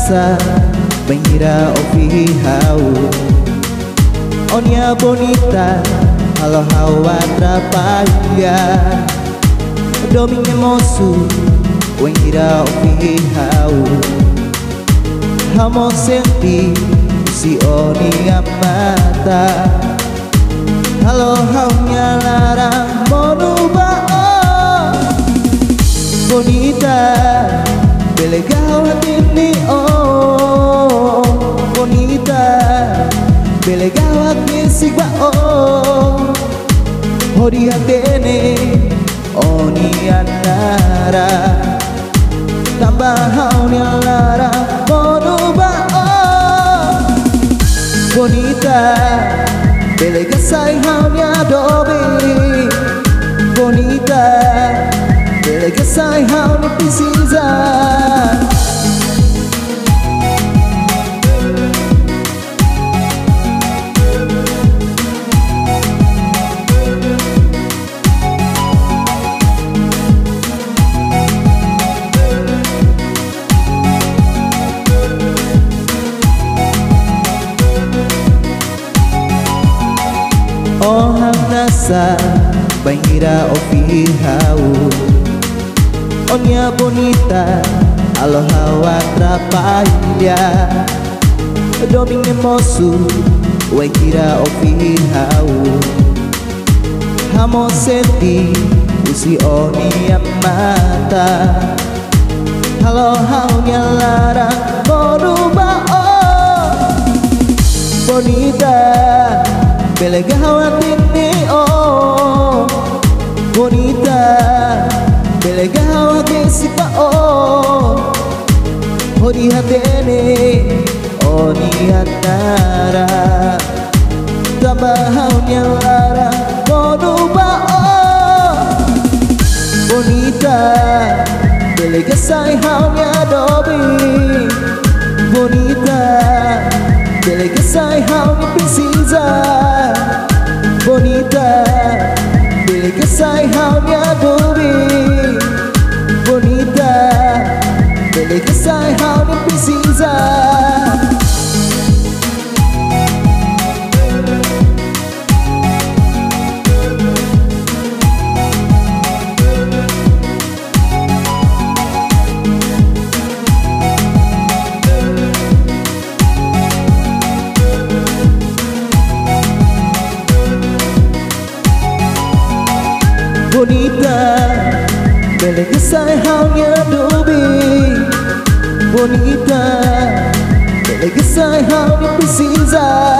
nasa Mengira ofihau Onya bonita Halo hawa trapalha Domine moço Wengira ofihau Hamo senti Si oni amata anara Tambah haunya larang Oh nasa Bangira ofihau Onya bonita Aloha wa trapalha Domine moço Waikira ofihau Hamo senti Usi oni amata. Halo Merubah oh Bonita Pelegawan ni oh Bonita Pelegawan que si pa oh Hori hatene Oni hatara Tabahaw niyang lara Kono ba oh Bonita Pelegasay haw niya dobi Bonita Bonita Delegazai, alma precisa Bonita. Delegazai, alma me adobe Bonita Belega sai halnya dobi Bonita Belega sai halnya precisa